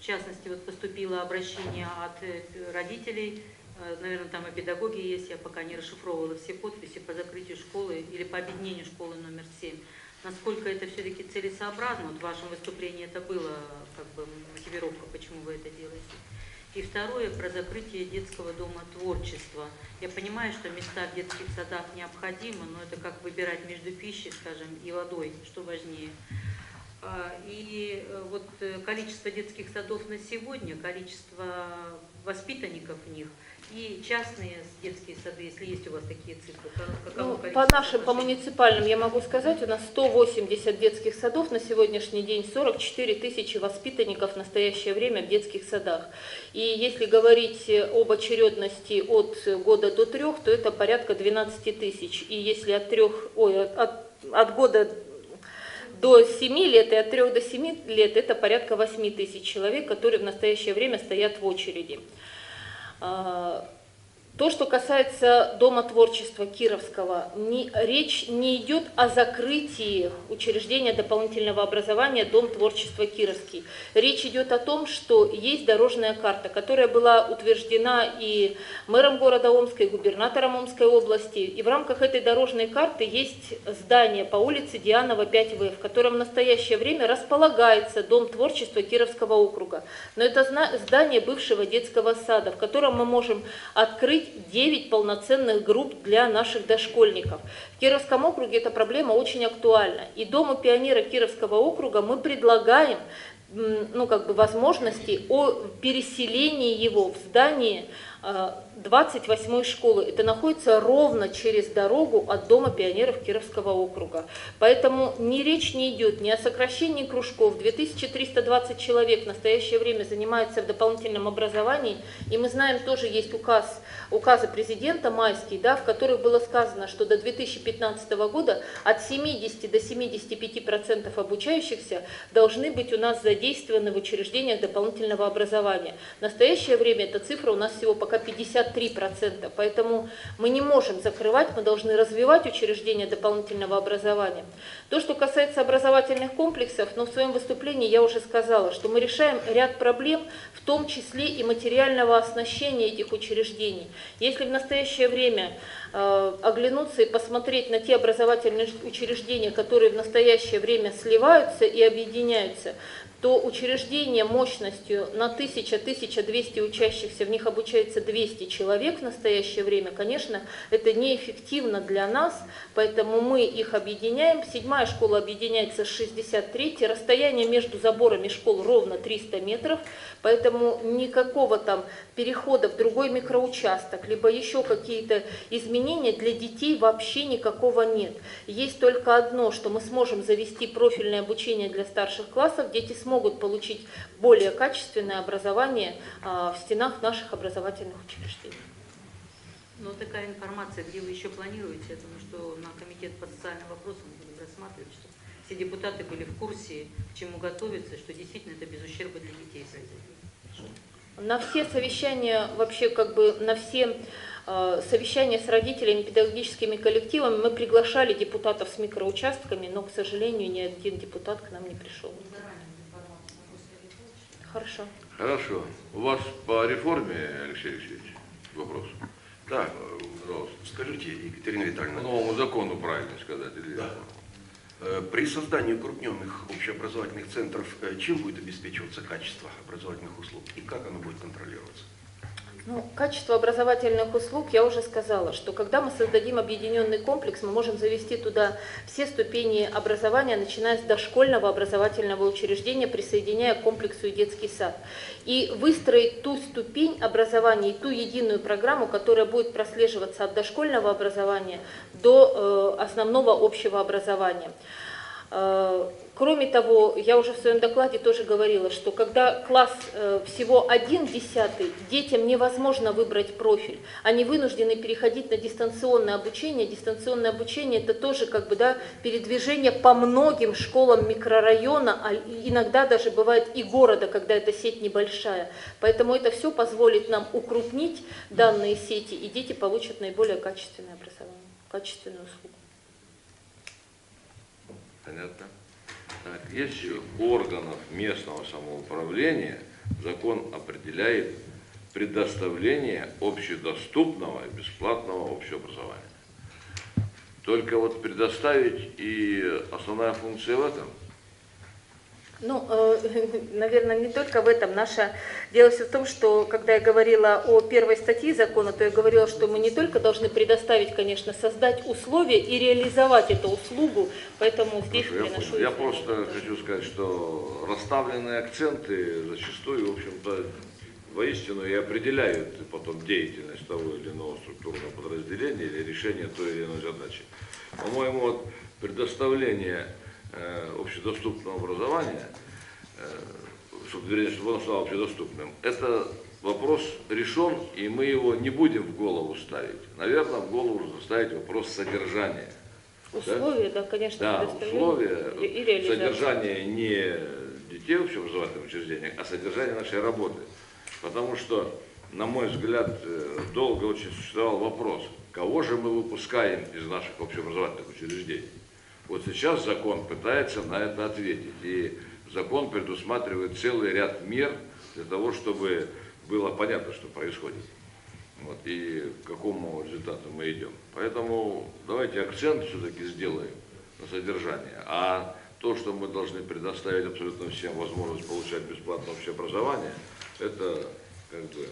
В частности, вот поступило обращение от э, родителей, наверное, там и педагоги есть, я пока не расшифровывала все подписи по закрытию школы или по объединению школы номер 7. Насколько это все-таки целесообразно, вот в вашем выступлении это было как бы мотивировка, почему вы это делаете. И второе, про закрытие детского дома творчества. Я понимаю, что места в детских садах необходимы, но это как выбирать между пищей, скажем, и водой, что важнее. А, и э, вот э, количество детских садов на сегодня, количество воспитанников в них – и частные детские сады, если есть у вас такие цифры? Ну, по нашим, по муниципальным я могу сказать, у нас 180 детских садов на сегодняшний день, 44 тысячи воспитанников в настоящее время в детских садах. И если говорить об очередности от года до трех, то это порядка 12 тысяч. И если от трех, ой, от, от года до 7 лет и от 3 до 7 лет это порядка 8 тысяч человек, которые в настоящее время стоят в очереди. То, что касается Дома творчества Кировского, не, речь не идет о закрытии учреждения дополнительного образования Дом творчества Кировский. Речь идет о том, что есть дорожная карта, которая была утверждена и мэром города Омска, и губернатором Омской области. И в рамках этой дорожной карты есть здание по улице Дианова 5В, в котором в настоящее время располагается Дом творчества Кировского округа. Но это здание бывшего детского сада, в котором мы можем открыть 9 полноценных групп для наших дошкольников. В Кировском округе эта проблема очень актуальна. И Дому пионера Кировского округа мы предлагаем ну, как бы возможности о переселении его в здание 28-й школы. Это находится ровно через дорогу от Дома пионеров Кировского округа. Поэтому ни речь не идет ни о сокращении кружков. 2320 человек в настоящее время занимаются в дополнительном образовании. И мы знаем, тоже есть указ, указы президента майский, да, в которых было сказано, что до 2015 года от 70 до 75% обучающихся должны быть у нас задействованы в учреждениях дополнительного образования. В настоящее время эта цифра у нас всего пока 50 53%. Поэтому мы не можем закрывать, мы должны развивать учреждения дополнительного образования. То, что касается образовательных комплексов, но в своем выступлении я уже сказала, что мы решаем ряд проблем, в том числе и материального оснащения этих учреждений. Если в настоящее время э, оглянуться и посмотреть на те образовательные учреждения, которые в настоящее время сливаются и объединяются, то учреждение мощностью на 1000-1200 учащихся, в них обучается 200 человек в настоящее время, конечно, это неэффективно для нас, поэтому мы их объединяем. Седьмая школа объединяется с 63 расстояние между заборами школ ровно 300 метров, поэтому никакого там перехода в другой микроучасток, либо еще какие-то изменения для детей вообще никакого нет. Есть только одно, что мы сможем завести профильное обучение для старших классов, дети смогут смогут получить более качественное образование а, в стенах наших образовательных учреждений. Но такая информация, где вы еще планируете, потому что на комитет по социальным вопросам будем рассматривать, что все депутаты были в курсе, к чему готовиться, что действительно это без ущерба для детей произойдет. На все совещания, вообще как бы на все э, совещания с родителями, педагогическими коллективами мы приглашали депутатов с микроучастками, но, к сожалению, ни один депутат к нам не пришел. Хорошо. Хорошо. У вас по реформе, Алексей Алексеевич, вопрос? Да, пожалуйста. Скажите, Екатерина Витальевна. По новому закону, правильно сказать. Или да. Э, при создании укрупненных общеобразовательных центров э, чем будет обеспечиваться качество образовательных услуг и как оно будет контролироваться? Ну, качество образовательных услуг, я уже сказала, что когда мы создадим объединенный комплекс, мы можем завести туда все ступени образования, начиная с дошкольного образовательного учреждения, присоединяя к комплексу и детский сад. И выстроить ту ступень образования и ту единую программу, которая будет прослеживаться от дошкольного образования до э, основного общего образования. Э, кроме того, я уже в своем докладе тоже говорила, что когда класс э, всего один десятый, детям невозможно выбрать профиль. Они вынуждены переходить на дистанционное обучение. Дистанционное обучение это тоже как бы да, передвижение по многим школам микрорайона, а иногда даже бывает и города, когда эта сеть небольшая. Поэтому это все позволит нам укрупнить данные сети, и дети получат наиболее качественное образование, качественную услугу. Понятно. Так, если органов местного самоуправления закон определяет предоставление общедоступного и бесплатного общего образования. Только вот предоставить и основная функция в этом. Ну, э, наверное, не только в этом. Наше дело все в том, что когда я говорила о первой статье закона, то я говорила, что мы не только должны предоставить, конечно, создать условия и реализовать эту услугу, поэтому здесь Хорошо, я, приношу я извинения. просто хочу сказать, что расставленные акценты зачастую, в общем-то, воистину и определяют потом деятельность того или иного структурного подразделения или решение той или иной задачи. По-моему, вот предоставление общедоступного образования, э, чтобы, вернее, чтобы оно стало общедоступным, это вопрос решен, и мы его не будем в голову ставить. Наверное, в голову нужно ставить вопрос содержания. Условия, да, конечно, Да, условия, и содержание не детей в общеобразовательных учреждениях, а содержание нашей работы. Потому что, на мой взгляд, э, долго очень существовал вопрос, кого же мы выпускаем из наших общеобразовательных учреждений. Вот сейчас закон пытается на это ответить. И закон предусматривает целый ряд мер для того, чтобы было понятно, что происходит. Вот, и к какому результату мы идем. Поэтому давайте акцент все-таки сделаем на содержание. А то, что мы должны предоставить абсолютно всем возможность получать бесплатное общее образование, это как бы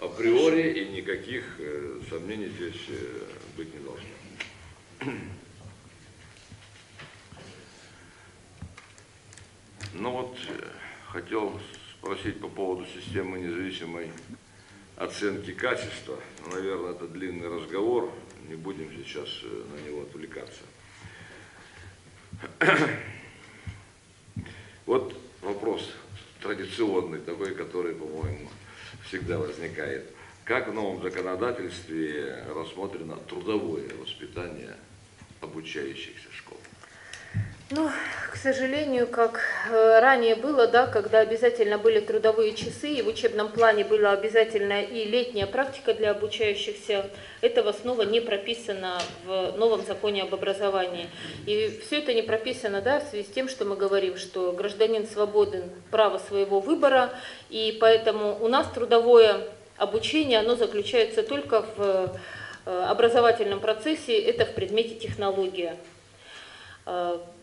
априори и никаких э, сомнений здесь э, быть не должно. Ну вот, э, хотел спросить по поводу системы независимой оценки качества. Ну, Наверное, это длинный разговор, не будем сейчас э, на него отвлекаться. Вот вопрос традиционный, такой, который, по-моему, всегда возникает. Как в новом законодательстве рассмотрено трудовое воспитание обучающихся школ? Ну, к сожалению, как э, ранее было, да, когда обязательно были трудовые часы, и в учебном плане была обязательная и летняя практика для обучающихся, этого снова не прописано в новом законе об образовании. И все это не прописано, да, в связи с тем, что мы говорим, что гражданин свободен право своего выбора, и поэтому у нас трудовое обучение, оно заключается только в э, образовательном процессе, это в предмете технология.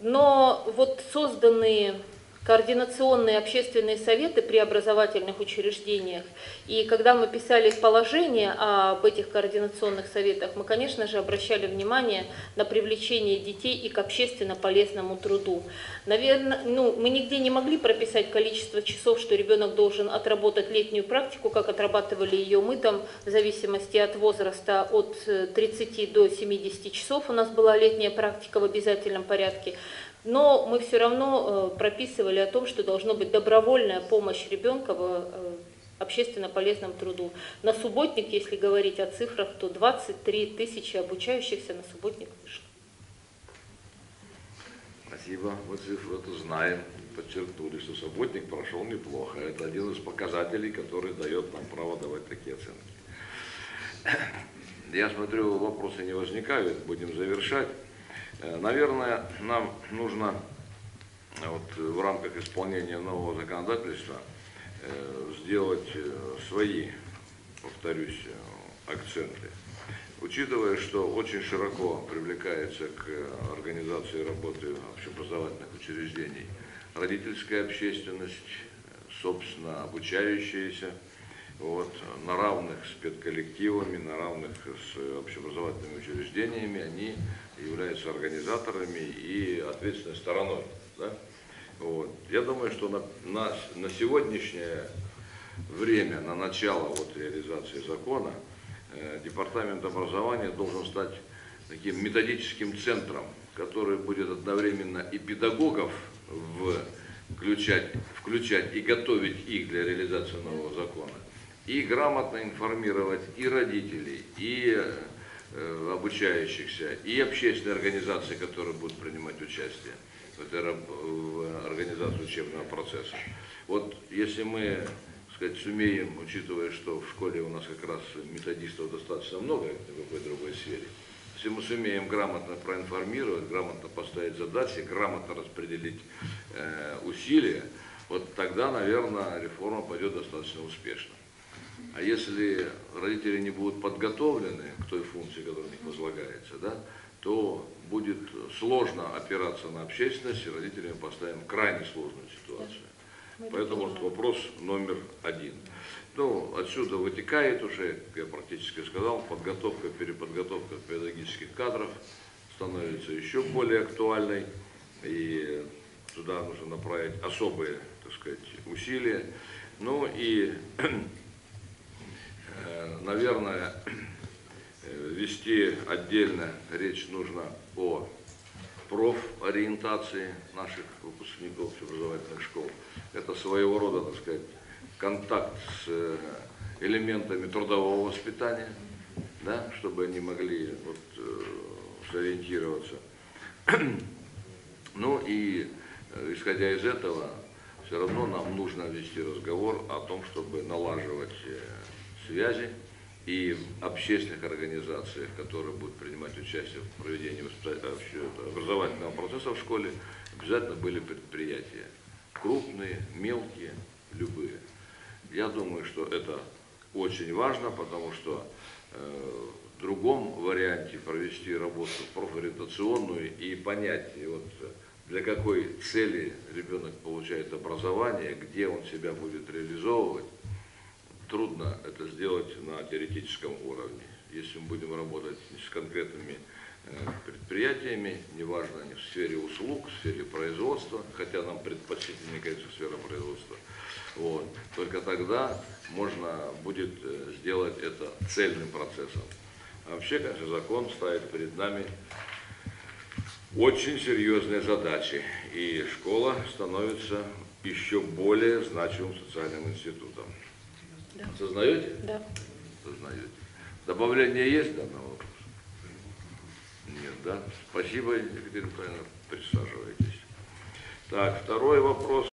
Но вот созданные координационные общественные советы при образовательных учреждениях, и когда мы писали положение об этих координационных советах, мы, конечно же, обращали внимание на привлечение детей и к общественно полезному труду. Наверное, ну, мы нигде не могли прописать количество часов, что ребенок должен отработать летнюю практику, как отрабатывали ее мы там, в зависимости от возраста, от э, 30 до 70 часов у нас была летняя практика в обязательном порядке. Но мы все равно э, прописывали о том, что должна быть добровольная помощь ребенка в э, общественно полезном труду. На субботник, если говорить о цифрах, то 23 тысячи обучающихся на субботник вышло. Спасибо, мы цифру эту знаем, подчеркнули, что субботник прошел неплохо. Это один из показателей, который дает нам право давать такие оценки. Я смотрю, вопросы не возникают, будем завершать. Э, Наверное, нам нужно э, вот, в рамках исполнения нового законодательства э, сделать э, свои, повторюсь, э, акценты. Учитывая, что очень широко привлекается к организации работы общеобразовательных учреждений родительская общественность, собственно, обучающиеся, вот, на равных с педколлективами, на равных с общеобразовательными учреждениями, они являются организаторами и ответственной стороной. Да? Вот. Я думаю, что на, на, на сегодняшнее время, на начало вот, реализации закона, э, Департамент образования должен стать таким методическим центром, который будет одновременно и педагогов в, включать, включать и готовить их для реализации нового закона, и грамотно информировать и родителей, и э, обучающихся, и общественные организации, которые будут принимать участие в, этой, в организации учебного процесса. Вот если мы сказать, сумеем, учитывая, что в школе у нас как раз методистов достаточно много, в любой другой сфере, Если мы сумеем грамотно проинформировать, грамотно поставить задачи, грамотно распределить э, усилия, вот тогда, наверное, реформа пойдет достаточно успешно. А если родители не будут подготовлены к той функции, которая на них возлагается, да, то будет сложно опираться на общественность, и родители мы поставим крайне сложную ситуацию. Поэтому вот вопрос номер один. Ну, отсюда вытекает уже, как я практически сказал, подготовка, переподготовка педагогических кадров становится еще более актуальной, и туда нужно направить особые, так сказать, усилия. Ну и, наверное, э, вести отдельно речь нужно о профориентации наших выпускников образовательных школ. Это своего рода, так сказать, контакт с э, элементами трудового воспитания, да, чтобы они могли вот, э, сориентироваться. Ну и э, исходя из этого, все равно нам нужно вести разговор о том, чтобы налаживать э, связи и в общественных организациях, которые будут принимать участие в проведении э, образовательного процесса в школе, обязательно были предприятия. Крупные, мелкие, любые. Я думаю, что это очень важно, потому что э, в другом варианте провести работу профориентационную и понять, вот, э, для какой цели ребенок получает образование, где он себя будет реализовывать, трудно это сделать на теоретическом уровне. Если мы будем работать с конкретными э, предприятиями, неважно, они в сфере услуг, в сфере производства, хотя нам предпочтительнее, конечно, сфера производства, вот, только тогда можно будет э, сделать это цельным процессом. А вообще, конечно, закон ставит перед нами очень серьезные задачи, и школа становится еще более значимым социальным институтом. Да. Сознаете? Да. Сознаете. Добавление есть данного вопроса? Нет, да? Спасибо, Екатерина Николаевна. Присаживайтесь. Так, второй вопрос.